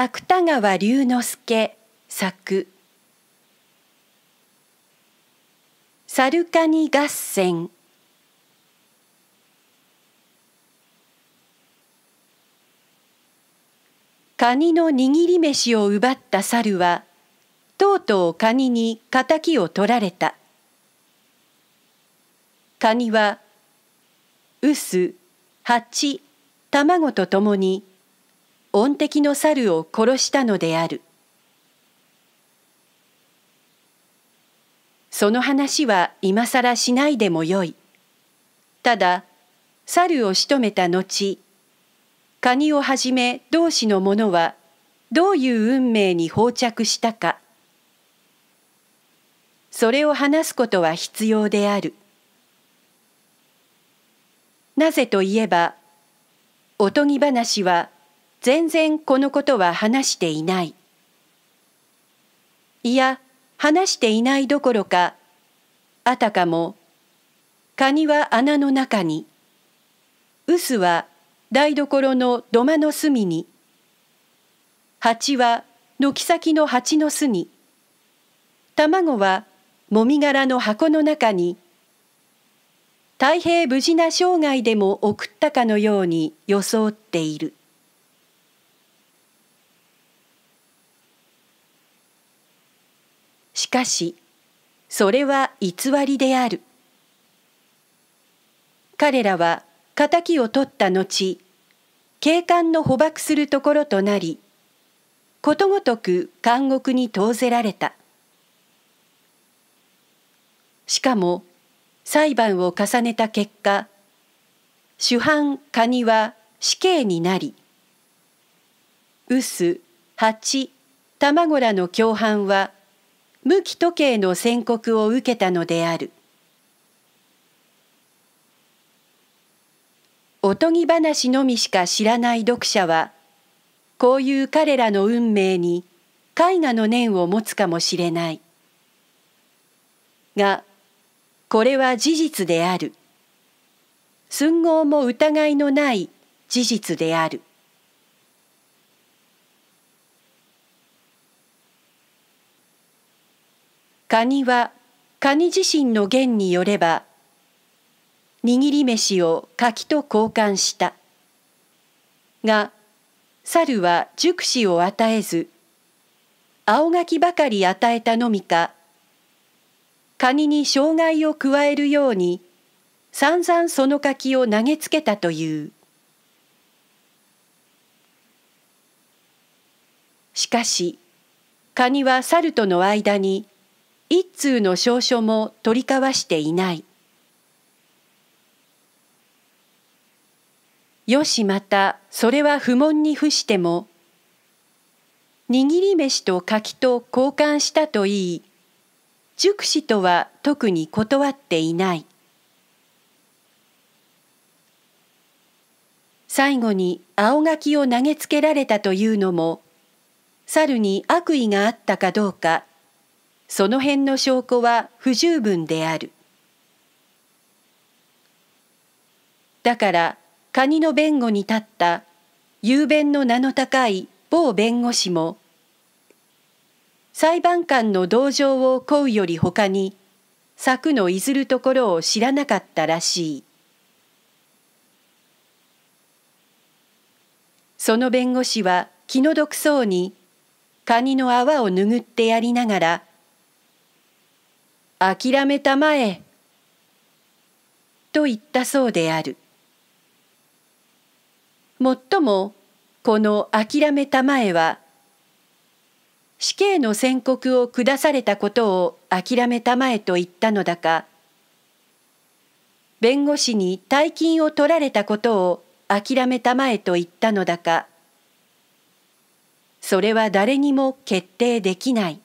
芥川龍之介作。サルカニ合戦。カニの握り飯を奪った猿はとうとうカニに仇を取られた。カニは臼蜂卵とともに恩敵の猿を殺したのである。その話は今更しないでもよい。ただ猿を仕留めた後カニをはじめ同士の者はどういう運命に放着したか。それを話すことは必要である。なぜといえばおとぎ話は全然このことは話していない。いや、話していないどころか、あたかも、カニは穴の中に、臼は台所の土間の隅に、蜂は軒先の蜂の巣に、卵はもみ殻の箱の中に、太平無事な生涯でも送ったかのように装っている。しかしそれは偽りである。彼らは敵を取った後警官の捕獲するところとなりことごとく監獄に投ぜられた。しかも裁判を重ねた結果主犯カニは死刑になり臼蜂卵らの共犯は無期時計の宣告を受けたのである。おとぎ話のみしか知らない読者は、こういう彼らの運命に絵画の念を持つかもしれない。が、これは事実である。寸合も疑いのない事実である。カニはカニ自身の言によれば握り飯を柿と交換した。が猿は熟子を与えず青柿ばかり与えたのみかカニに障害を加えるように散々その柿を投げつけたという。しかしカニは猿との間に一通の証書も取り交わしていない。よしまたそれは不問に付しても握り飯と柿と交換したといい熟子とは特に断っていない最後に青柿を投げつけられたというのも猿に悪意があったかどうかその辺の証拠は不十分である。だからカニの弁護に立った雄弁の名の高い某弁護士も裁判官の同情を請うよりほかに策のいずるところを知らなかったらしい。その弁護士は気の毒そうにカニの泡を拭ってやりながら諦めたまえ。と言ったそうである。もっとも、この諦めたまえは、死刑の宣告を下されたことを諦めたまえと言ったのだか、弁護士に大金を取られたことを諦めたまえと言ったのだか、それは誰にも決定できない。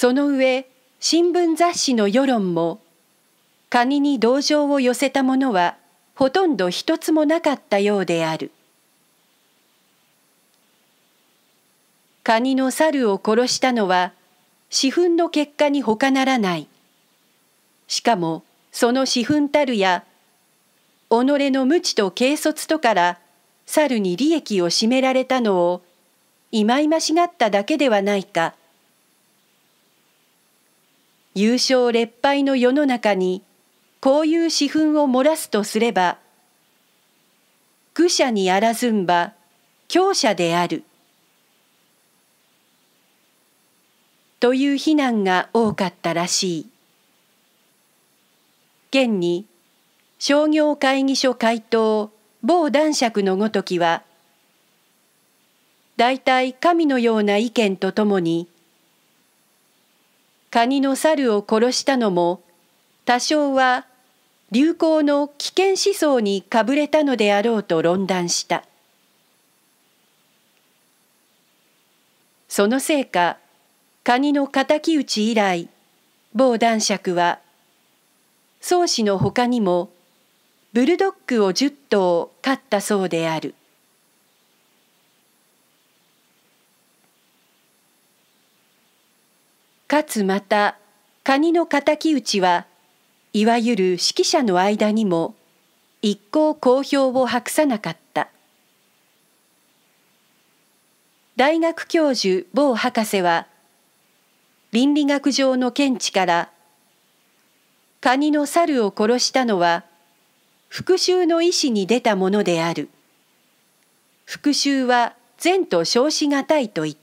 その上新聞雑誌の世論もカニに同情を寄せたものはほとんど一つもなかったようである。カニの猿を殺したのは私憤の結果に他ならない。しかもその私憤たるや己の無知と軽率とから猿に利益を占められたのを忌々しがっただけではないか。優勝劣敗の世の中にこういう私憤を漏らすとすれば、愚者にあらずんば強者である。という非難が多かったらしい。現に商業会議所回答某男爵のごときは大体神のような意見とともにカニの猿を殺したのも多少は流行の危険思想にかぶれたのであろうと論断した。そのせいかカニの敵討ち以来某男爵は宗師のほかにもブルドッグを10頭飼ったそうである。かつまたカニの敵討ちはいわゆる指揮者の間にも一向好評を博さなかった。大学教授某博士は倫理学上の見地からカニの猿を殺したのは復讐の意志に出たものである。復讐は善と称しがたいと言った。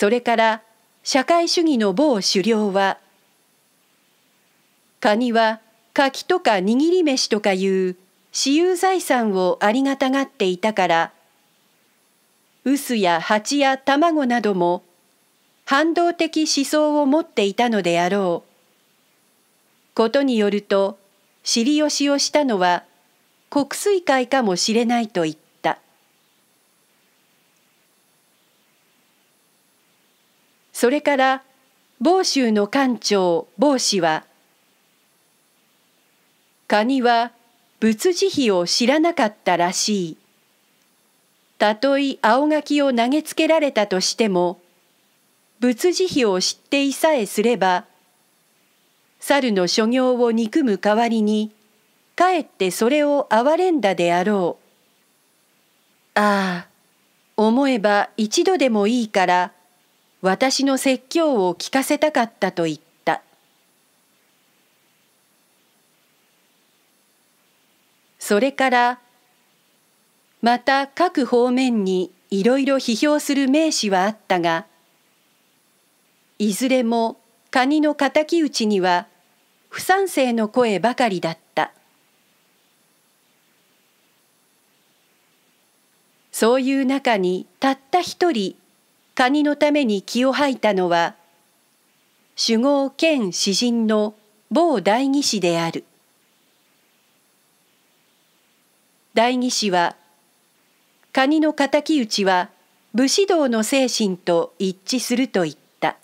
それから社会主義の某狩猟は、カニは柿とか握り飯とかいう私有財産をありがたがっていたから、臼や蜂や卵なども反動的思想を持っていたのであろう。ことによると、尻よしをしたのは国水会かもしれないと言った。それから房州の館長坊氏はカニは仏慈悲を知らなかったらしい。たとえ青柿を投げつけられたとしても仏慈悲を知っていさえすれば猿の所業を憎む代わりにかえってそれを憐れんだであろう。ああ思えば一度でもいいから私の説教を聞かせたかったと言った。それからまた各方面にいろいろ批評する名士はあったがいずれもカニの敵討ちには不賛成の声ばかりだった。そういう中にたった一人カニのために気を吐いたのは守護兼詩人の某代議士である。代議士はカニの敵討ちは武士道の精神と一致すると言った。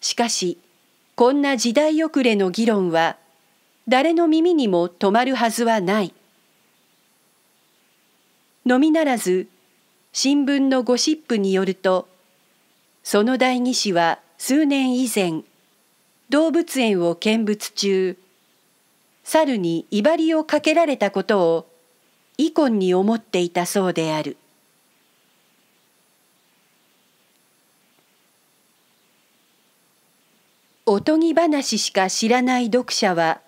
しかしこんな時代遅れの議論は誰の耳にも止まるはずはない。のみならず新聞のゴシップによるとその代議士は数年以前動物園を見物中猿に威張りをかけられたことを遺恨に思っていたそうである。おとぎ話しか知らない読者は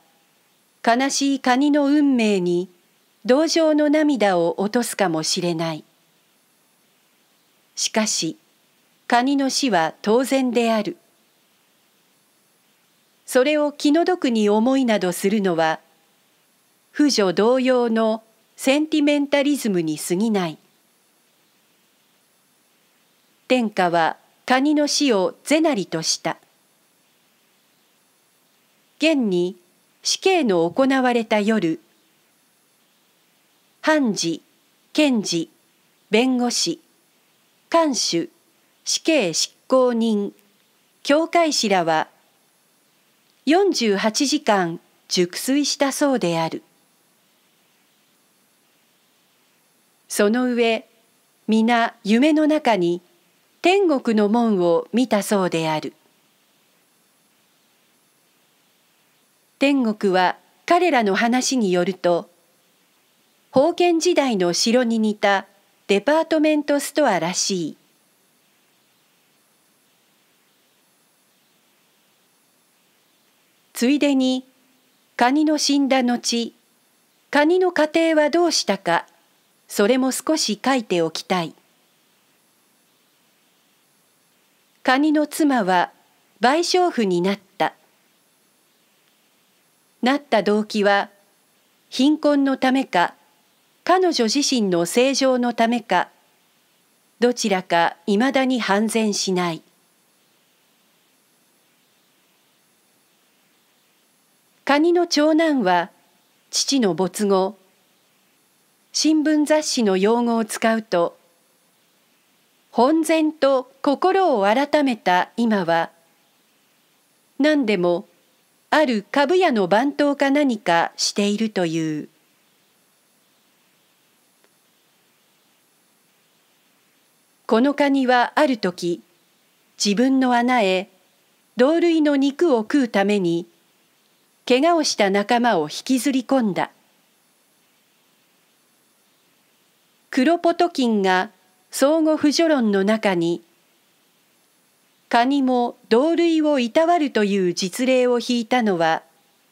悲しいカニの運命に同情の涙を落とすかもしれない。しかし、カニの死は当然である。それを気の毒に思いなどするのは、婦女同様のセンティメンタリズムに過ぎない。天下はカニの死を是なりとした。現に死刑の行われた夜、判事、検事、弁護士、看守死刑執行人教会士らは48時間熟睡したそうである。その上皆夢の中に天国の門を見たそうである。天国は彼らの話によると封建時代の城に似たデパートメントストアらしい。ついでにカニの死んだ後カニの家庭はどうしたかそれも少し書いておきたい。カニの妻は賠償婦になった。なった動機は貧困のためか彼女自身の正常のためかどちらかいまだに判然しない。カニの長男は父の没後新聞雑誌の用語を使うと本然と心を改めた今は何でもある株屋の番頭か何かしているという。このカニはある時自分の穴へ同類の肉を食うために怪我をした仲間を引きずり込んだクロポトキンが相互不助論の中にカニも同類をいたわるという実例を引いたのは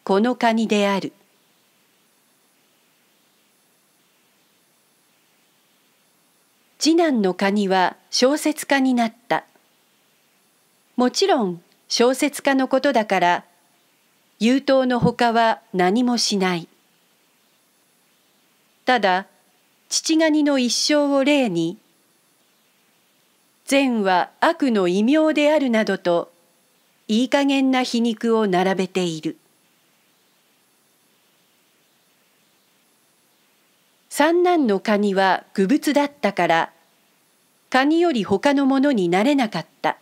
このカニである。次男のカニは小説家になった。もちろん小説家のことだから優等のほかは何もしない。ただ父ガニの一生を例に善は悪の異名であるなどといい加減な皮肉を並べている。三男のカニは愚物だったからカニより他のものになれなかった。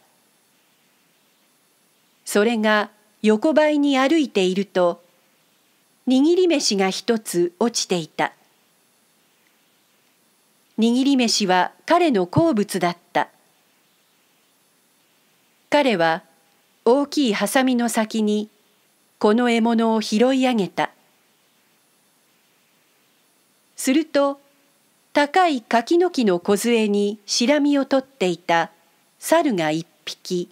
それが横ばいに歩いていると握り飯が一つ落ちていた。握り飯は彼の好物だった。彼は大きいハサミの先にこの獲物を拾い上げた。すると高い柿の木の梢にしらみを取っていた猿が一匹。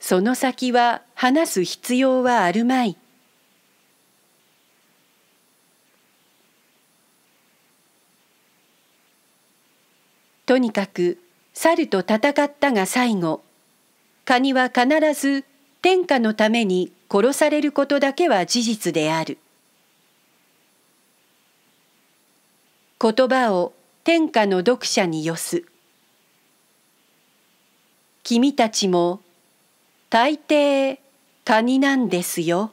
その先は話す必要はあるまい。とにかく猿と戦ったが最後カニは必ず天下のために殺されることだけは事実である言葉を天下の読者に寄す君たちも大抵カニなんですよ。